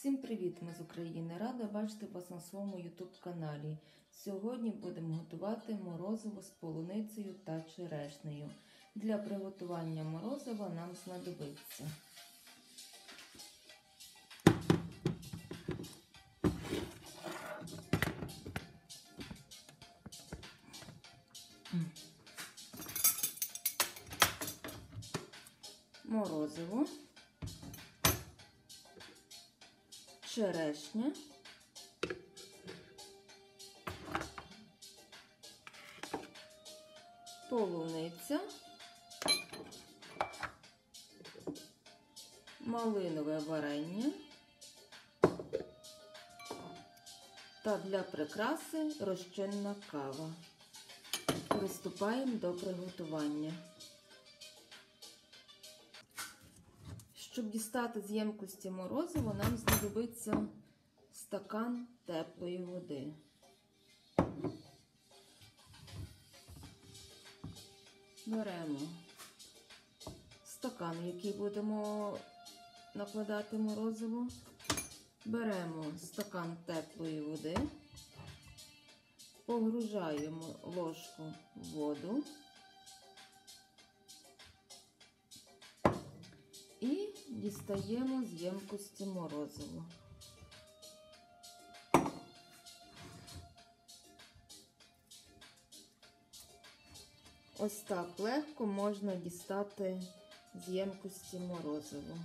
Всім привіт, ми з України! Рада бачити вас на своєму YouTube каналі. Сьогодні будемо готувати морозиво з полуницею та черешнею. Для приготування морозива нам знадобиться морозиво, черешня, полуниця, малинове варення та для прикраси розчинна кава. Приступаємо до приготування. Щоб дістати з ємкості морозиво, нам знадобиться стакан теплої води. Беремо стакан, який будемо накладати морозиво. Беремо стакан теплої води, погружаємо ложку в воду. І дістаємо з ємкості морозиво. Ось так легко можна дістати з ємкості морозиво.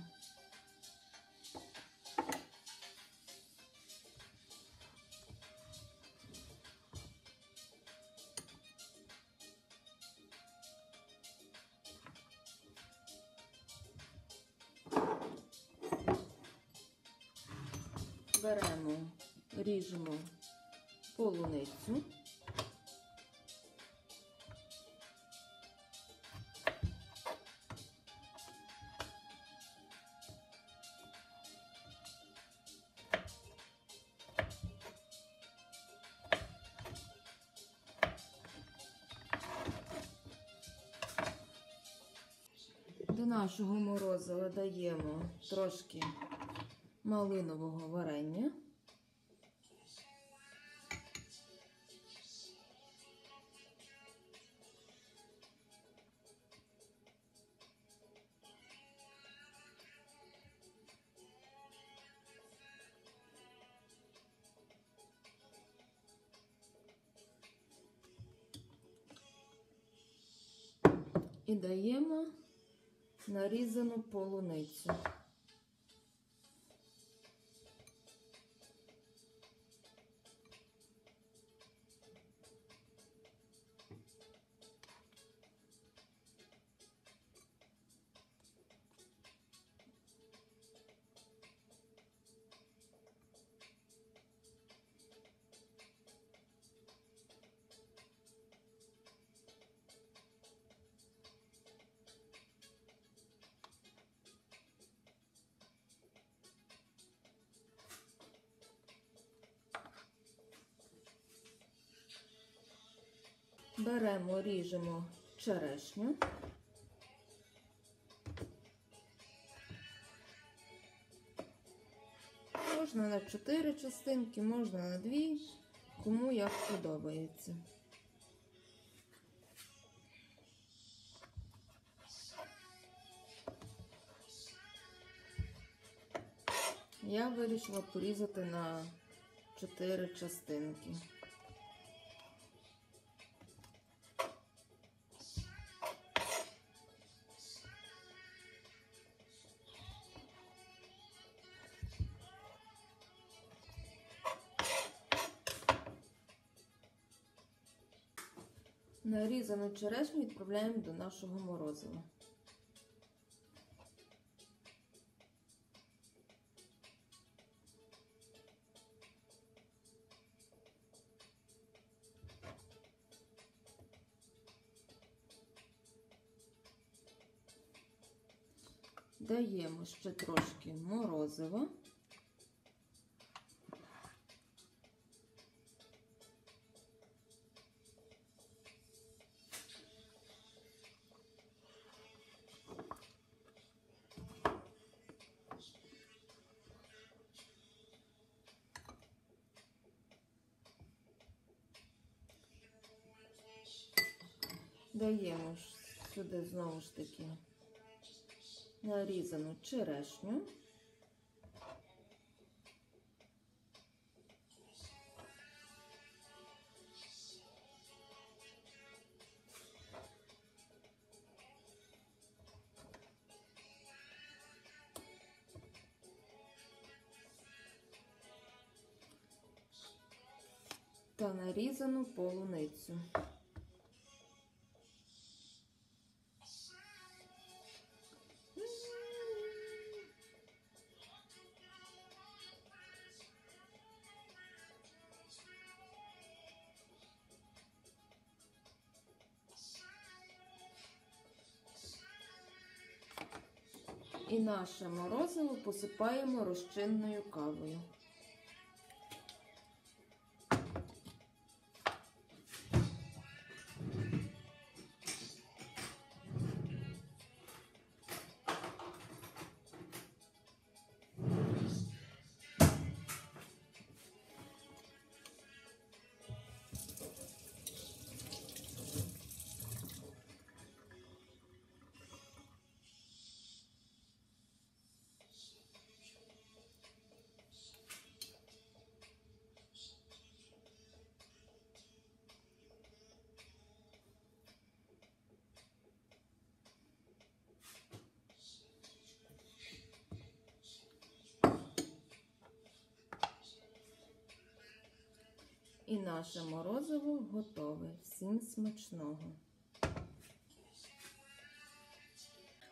Беремо, ріжемо полуницю. До нашого морозива даємо трошки малинового варення. І даємо нарізану полуницю. Беремо, ріжемо черешню. Можна на 4 частинки, можна на 2, кому як подобається. Я вирішила порізати на 4 частинки. Нарізану черешню відправляємо до нашого морозива. Даємо ще трошки морозива. Даємо сюди знову ж таки нарізану черешню. Та нарізану полуницю. І наше морозиво посипаємо розчинною кавою. І наше морозиво готове. Всім смачного.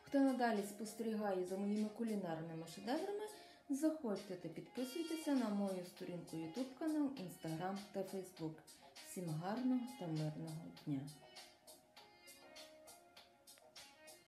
Хто надалі спостерігає за моїми кулінарними шедеврами, заходьте та підписуйтеся на мою сторінку YouTube канал, Instagram та Facebook. Всім гарного та мирного дня!